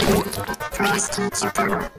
Class teacher.